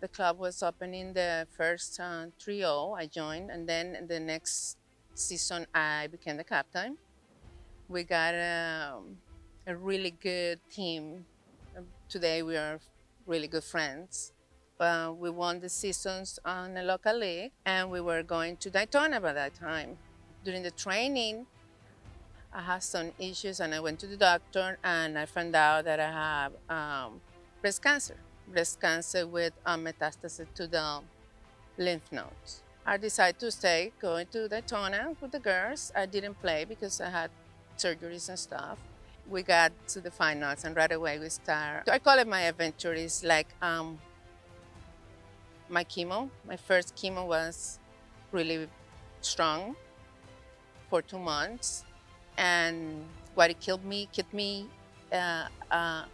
The club was opening the first uh, trio. I joined, and then the next season I became the captain. We got a, a really good team. Today we are really good friends. Uh, we won the seasons on the local league, and we were going to Daytona by that time. During the training, I had some issues, and I went to the doctor, and I found out that I have um, breast cancer. Breast cancer with a metastasis to the lymph nodes. I decided to stay, going to Daytona with the girls. I didn't play because I had surgeries and stuff. We got to the finals, and right away we start. I call it my adventure. Like um, my chemo. My first chemo was really strong for two months, and what it killed me, killed me uh, uh,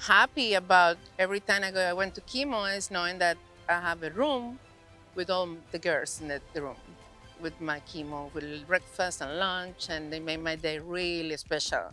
happy about every time I, go, I went to chemo is knowing that I have a room with all the girls in the, the room with my chemo, with breakfast and lunch, and they made my day really special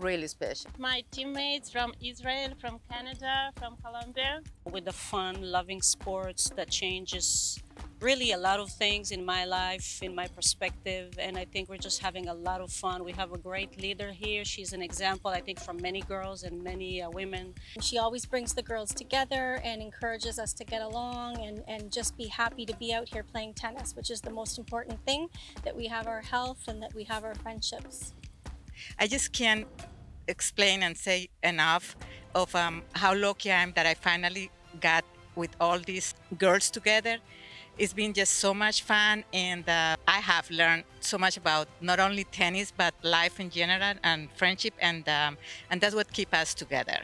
really special. My teammates from Israel, from Canada, from Colombia. With the fun, loving sports that changes really a lot of things in my life, in my perspective, and I think we're just having a lot of fun. We have a great leader here. She's an example, I think, for many girls and many uh, women. She always brings the girls together and encourages us to get along and, and just be happy to be out here playing tennis, which is the most important thing, that we have our health and that we have our friendships. I just can't explain and say enough of um, how lucky I am that I finally got with all these girls together. It's been just so much fun, and uh, I have learned so much about not only tennis but life in general and friendship, and um, and that's what keeps us together.